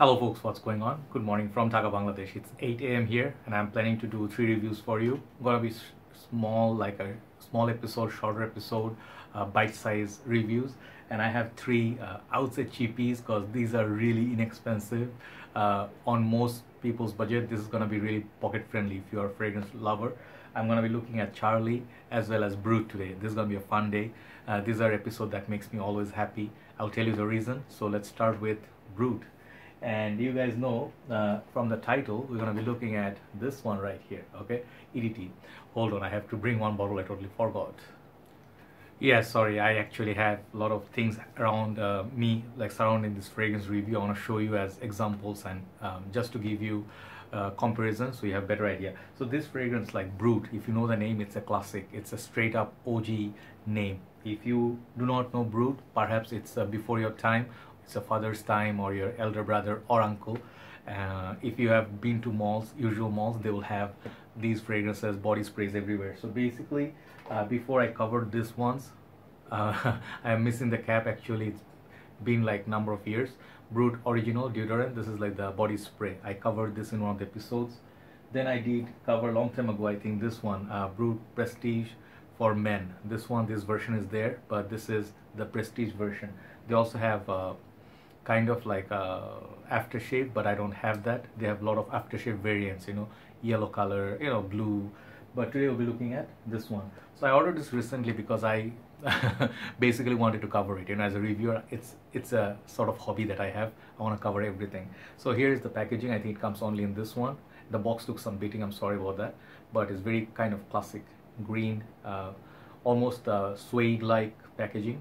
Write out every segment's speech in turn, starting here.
Hello folks, what's going on? Good morning from Dhaka, Bangladesh. It's 8 a.m. here and I'm planning to do three reviews for you. Gonna be small, like a small episode, shorter episode, uh, bite-size reviews. And I have three, uh, cheapies because these are really inexpensive. Uh, on most people's budget, this is gonna be really pocket friendly if you're a fragrance lover. I'm gonna be looking at Charlie as well as Brut today. This is gonna be a fun day. Uh, these are episodes that makes me always happy. I'll tell you the reason. So let's start with Brut and you guys know uh, from the title we're going to be looking at this one right here okay? EDT hold on I have to bring one bottle I totally forgot. Yeah sorry I actually have a lot of things around uh, me like surrounding this fragrance review. I want to show you as examples and um, just to give you uh, comparison so you have better idea. So this fragrance like Brut if you know the name it's a classic. It's a straight up OG name. If you do not know Brut perhaps it's uh, before your time it's a father's time or your elder brother or uncle uh, if you have been to malls usual malls they will have these fragrances body sprays everywhere. So basically uh, before I covered this ones uh, I am missing the cap actually it's been like number of years. Brut original deodorant this is like the body spray. I covered this in one of the episodes. Then I did cover a long time ago I think this one uh, Brut Prestige for men. This one this version is there but this is the Prestige version. They also have uh, kind of like uh, aftershave but I don't have that. They have a lot of aftershave variants you know yellow color you know blue. But today we'll be looking at this one. So I ordered this recently because I basically wanted to cover it. You know as a reviewer it's it's a sort of hobby that I have. I want to cover everything. So here is the packaging. I think it comes only in this one. The box looks some beating I'm sorry about that. But it's very kind of classic green uh, almost uh, suede like packaging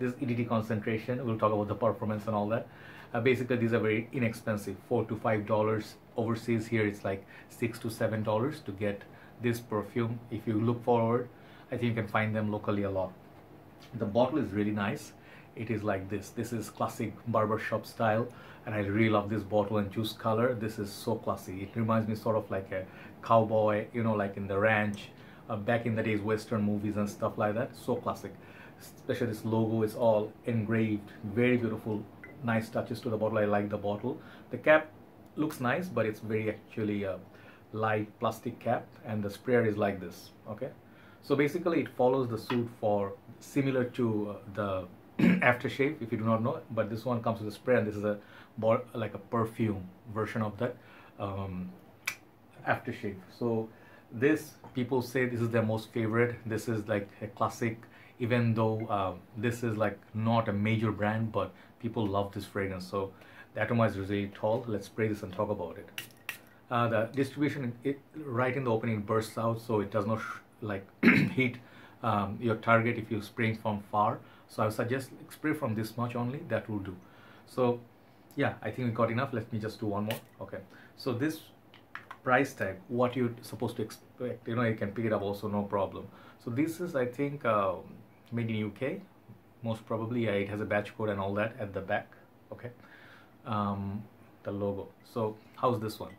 this EDT concentration. We'll talk about the performance and all that. Uh, basically, these are very inexpensive, four to five dollars. Overseas here, it's like six to seven dollars to get this perfume. If you look forward, I think you can find them locally a lot. The bottle is really nice. It is like this. This is classic barbershop style, and I really love this bottle and juice color. This is so classy. It reminds me sort of like a cowboy, you know, like in the ranch, uh, back in the days, Western movies and stuff like that. So classic especially this logo is all engraved. Very beautiful. Nice touches to the bottle. I like the bottle. The cap looks nice but it's very actually a light plastic cap and the sprayer is like this okay? So basically it follows the suit for similar to uh, the aftershave if you do not know but this one comes with a spray and this is a like a perfume version of that um, aftershave. So this people say this is their most favorite. This is like a classic even though uh, this is like not a major brand but people love this fragrance. So the atomizer is really tall. Let's spray this and talk about it. Uh, the distribution it, right in the opening bursts out so it does not like hit um, your target if you spray from far. So I suggest spray from this much only that will do. So yeah I think we got enough. Let me just do one more. Okay. So this price tag what you're supposed to expect you know you can pick it up also no problem. So this is I think um, made in UK most probably yeah, it has a batch code and all that at the back okay? Um, the logo. So how's this one?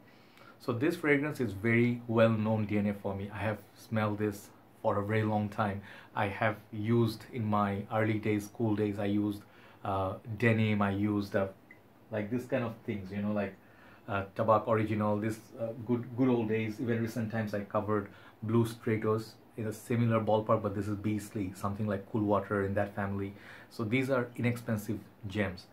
So this fragrance is very well known DNA for me. I have smelled this for a very long time. I have used in my early days school days I used uh, denim I used uh, like this kind of things you know like uh, Tabac Original this uh, good good old days even recent times I covered Blue Stratos in a similar ballpark but this is beastly something like cool water in that family. So these are inexpensive gems.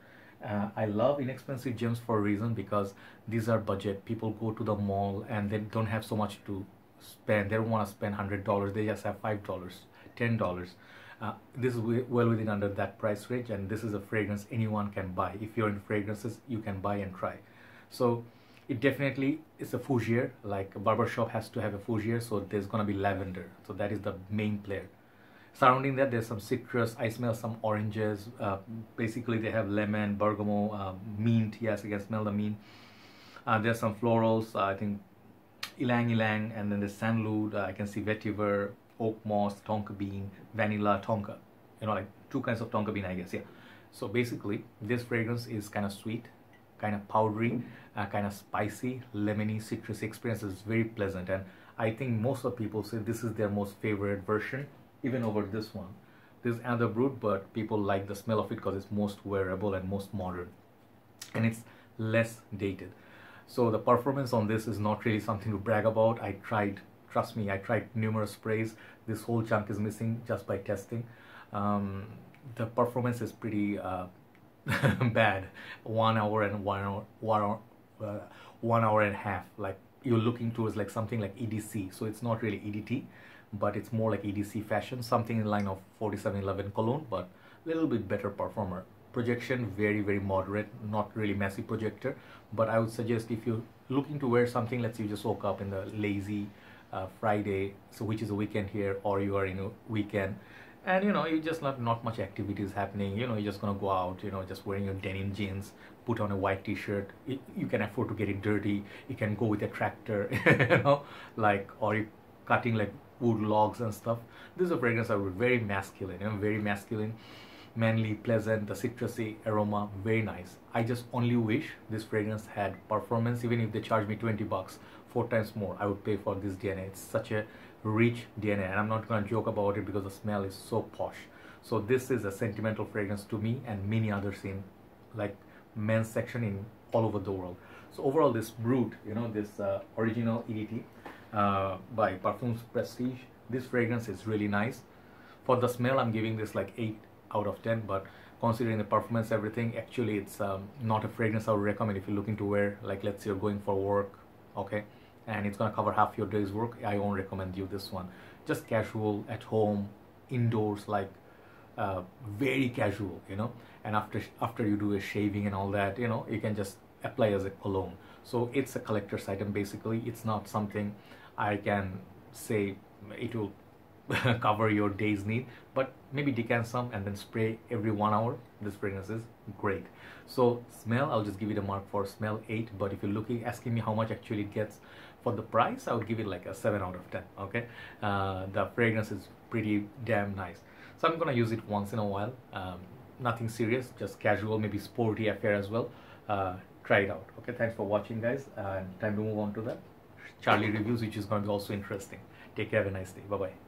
Uh, I love inexpensive gems for a reason because these are budget. People go to the mall and they don't have so much to spend. They don't want to spend hundred dollars. They just have five dollars ten dollars. Uh, this is well within under that price range and this is a fragrance anyone can buy. If you're in fragrances you can buy and try. So it definitely is a fougere like a barbershop has to have a fougere so there's gonna be lavender. So that is the main player. Surrounding that there's some citrus i smell some oranges uh, basically they have lemon bergamot uh, mint. Yes i can smell the mint. Uh, there's some florals uh, i think ylang ylang and then the sandalwood uh, i can see vetiver oak moss tonka bean vanilla tonka. You know like two kinds of tonka bean i guess yeah. So basically this fragrance is kind of sweet kind of powdery, uh, kind of spicy, lemony, citrus experience is very pleasant. And I think most of people say this is their most favorite version, even over this one. This is another Brut, but people like the smell of it because it's most wearable and most modern. And it's less dated. So the performance on this is not really something to brag about. I tried, trust me, I tried numerous sprays. This whole chunk is missing just by testing. Um, the performance is pretty uh, bad. One hour and one hour, one hour, uh, one hour and a half. Like you're looking towards like something like EDC. So it's not really EDT, but it's more like EDC fashion, something in line of 4711 Cologne, but a little bit better performer projection very very moderate not really massive projector but i would suggest if you're looking to wear something let's say you just woke up in the lazy uh, friday so which is a weekend here or you are in a weekend and you know you just not not much activities happening. You know you're just gonna go out you know just wearing your denim jeans put on a white t-shirt. You can afford to get it dirty. You can go with a tractor you know like or you cutting like wood logs and stuff. These is a fragrance that would very masculine know very masculine manly, pleasant, the citrusy aroma, very nice. I just only wish this fragrance had performance, even if they charge me 20 bucks, four times more, I would pay for this DNA. It's such a rich DNA, and I'm not gonna joke about it because the smell is so posh. So this is a sentimental fragrance to me and many others in like men's section in all over the world. So overall, this Brut, you know, this uh, original EDT uh, by Parfums Prestige, this fragrance is really nice. For the smell, I'm giving this like 8 out of 10 but considering the performance everything actually it's um, not a fragrance I would recommend if you're looking to wear like let's say you're going for work okay and it's gonna cover half your day's work I won't recommend you this one. Just casual at home indoors like uh, very casual you know? And after after you do a shaving and all that you know you can just apply as a cologne. So it's a collector's item basically. It's not something I can say it will cover your day's need but maybe decant some and then spray every one hour. This fragrance is great. So smell i'll just give it a mark for smell 8 but if you're looking asking me how much actually it gets for the price i would give it like a 7 out of 10 okay? Uh, the fragrance is pretty damn nice. So i'm gonna use it once in a while um, nothing serious just casual maybe sporty affair as well. Uh, try it out okay? Thanks for watching guys and time to move on to the charlie reviews which is going to be also interesting. Take care have a nice day. Bye bye